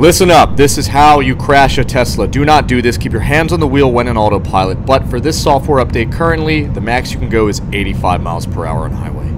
Listen up, this is how you crash a Tesla. Do not do this. Keep your hands on the wheel when in autopilot. But for this software update currently, the max you can go is 85 miles per hour on highway.